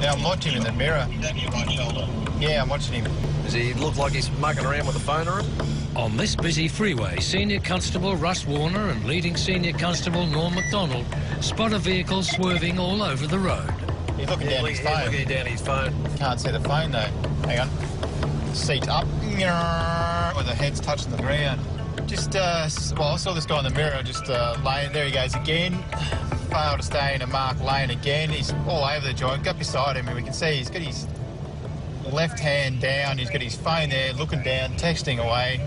Now I'm watching him in the mirror. Yeah, I'm watching him. Does he look like he's mucking around with a phone or him? On this busy freeway, Senior Constable Russ Warner and leading Senior Constable Norm MacDonald spot a vehicle swerving all over the road. He's looking Yeah, down look, his yeah, phone. looking down his phone. Can't see the phone though. Hang on. Seat up. With the head's touching the ground. Just, uh, well, I saw this guy in the mirror just uh, laying. There he goes again. Failed to stay in a marked lane again. He's all over the joint. Got beside him and we can see he's got his left hand down. He's got his phone there, looking down, texting away.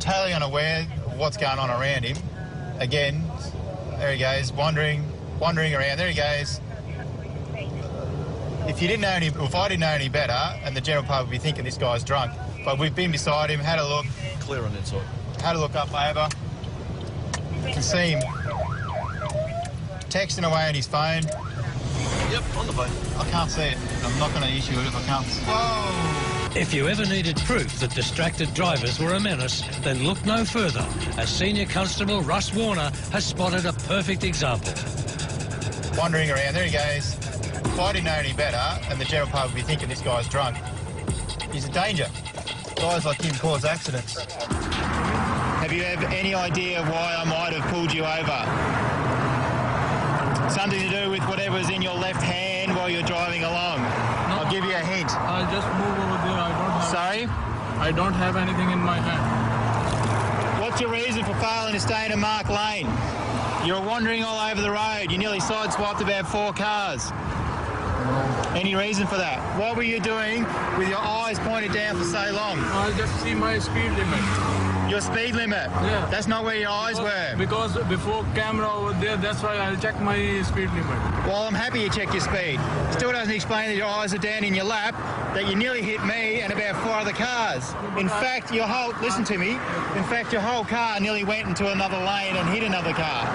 Totally unaware of what's going on around him. Again, there he goes, wandering, wandering around. There he goes if you didn't know any, if I didn't know any better, and the general public would be thinking this guy's drunk, but we've been beside him, had a look, Clear on that side. had a look up over, you can see him texting away on his phone. Yep, on the phone. I can't see it. I'm not going to issue it if I can't. Whoa! If you ever needed proof that distracted drivers were a menace, then look no further, as Senior Constable Russ Warner has spotted a perfect example. Wandering around, there he goes. If I didn't know any better, and the general public would be thinking this guy's drunk, he's a danger. Guys like him cause accidents. Have you have any idea why I might have pulled you over? Something to do with whatever's in your left hand while you're driving along. I'll give you a hint. I'll just move over there. I don't have, Sorry? I don't have anything in my hand. What's your reason for failing to stay in a marked lane? You're wandering all over the road. You nearly sideswiped about four cars. Any reason for that? What were you doing with your eyes pointed down for so long? I'll just see my speed limit. Your speed limit. Yeah. That's not where your eyes were. Because before camera over there, that's why I'll check my speed limit. Well, I'm happy you checked your speed. Still doesn't explain that your eyes are down in your lap, that you nearly hit me and about four other cars. In fact, your whole, listen to me, in fact, your whole car nearly went into another lane and hit another car.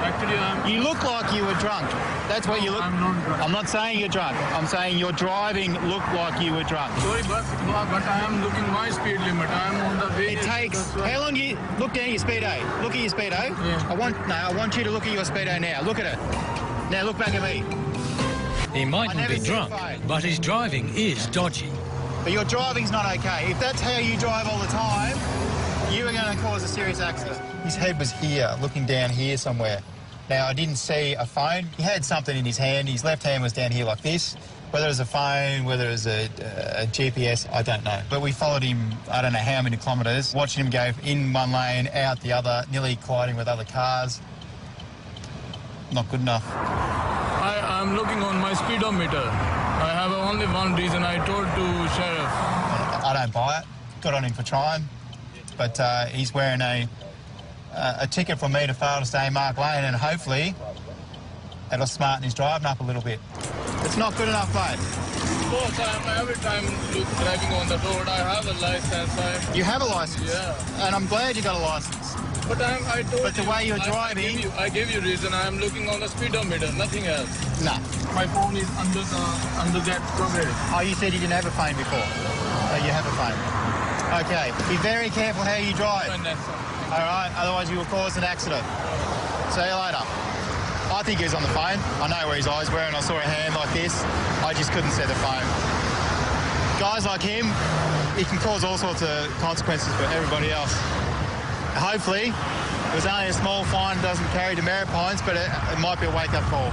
Actually, I'm. You look like you were drunk. That's what you look. I'm not drunk. I'm not saying you're drunk. I'm saying your driving looked like you were drunk. Sorry, but, but I am looking my speed limit. I am on the way. It takes. That's why- How long do you look down at your speedo? Look at your speedo. Yeah. I want no. I want you to look at your speedo now. Look at it. Now look back at me. He mightn't be drunk, but his driving is dodgy. But your driving's not okay. If that's how you drive all the time, you are going to cause a serious accident. His head was here, looking down here somewhere. Now, I didn't see a phone. He had something in his hand. His left hand was down here like this. Whether it was a phone, whether it was a, a GPS, I don't know. But we followed him, I don't know how many kilometres, watching him go in one lane, out the other, nearly colliding with other cars. Not good enough. I am looking on my speedometer. I have only one reason. I told to sheriff. I don't buy it. On him for trying. But uh, he's wearing a uh, a ticket from me to fail to stay in marked lane, and hopefully that'll smarten his driving up a little bit. It's not good enough, mate. Of course, I am every time look, driving on the road. I have a license. I, You have a license, Yeah. and I'm glad you got a license. but I'm, I told But the you, way you're driving- I give, you, I give you reason. I am looking on the speedometer. Nothing else. No. My phone is under the under that coverage. Oh, you said you didn't have a phone before. Oh, you have a phone. Okay. Be very careful how you drive. All. Right. Otherwise, you will cause an accident. See you later. I think he was on the phone. I know where his eyes were, and I saw a hand like this. I just couldn't see the phone. Guys like him, he can cause all sorts of consequences for everybody else. Hopefully, it was only a small fine, doesn't carry demerit points, but it, it might be a wake-up call.